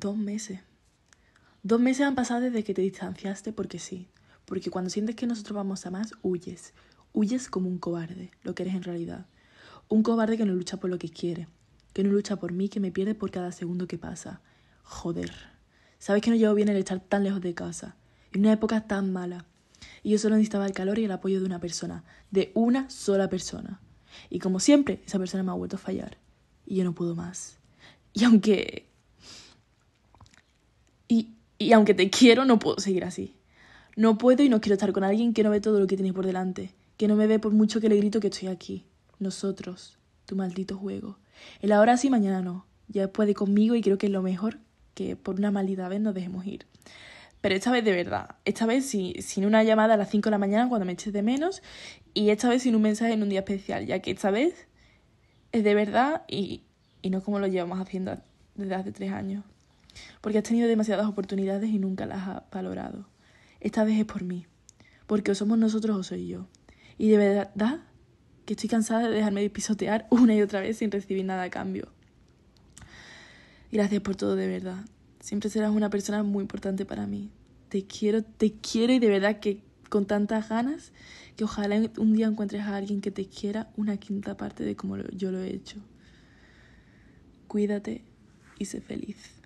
Dos meses. Dos meses han pasado desde que te distanciaste porque sí. Porque cuando sientes que nosotros vamos a más, huyes. Huyes como un cobarde, lo que eres en realidad. Un cobarde que no lucha por lo que quiere. Que no lucha por mí, que me pierde por cada segundo que pasa. Joder. Sabes que no llevo bien el estar tan lejos de casa. En una época tan mala. Y yo solo necesitaba el calor y el apoyo de una persona. De una sola persona. Y como siempre, esa persona me ha vuelto a fallar. Y yo no puedo más. Y aunque... Y, y aunque te quiero, no puedo seguir así. No puedo y no quiero estar con alguien que no ve todo lo que tiene por delante. Que no me ve por mucho que le grito que estoy aquí. Nosotros. Tu maldito juego. El ahora sí, mañana no. Ya puede conmigo y creo que es lo mejor que por una maldita vez nos dejemos ir. Pero esta vez de verdad. Esta vez sin, sin una llamada a las 5 de la mañana cuando me eches de menos. Y esta vez sin un mensaje en un día especial. Ya que esta vez es de verdad y, y no como lo llevamos haciendo desde hace tres años. Porque has tenido demasiadas oportunidades y nunca las has valorado. Esta vez es por mí. Porque o somos nosotros o soy yo. Y de verdad que estoy cansada de dejarme pisotear una y otra vez sin recibir nada a cambio. Gracias por todo de verdad. Siempre serás una persona muy importante para mí. Te quiero, te quiero y de verdad que con tantas ganas que ojalá un día encuentres a alguien que te quiera una quinta parte de como yo lo he hecho. Cuídate y sé feliz.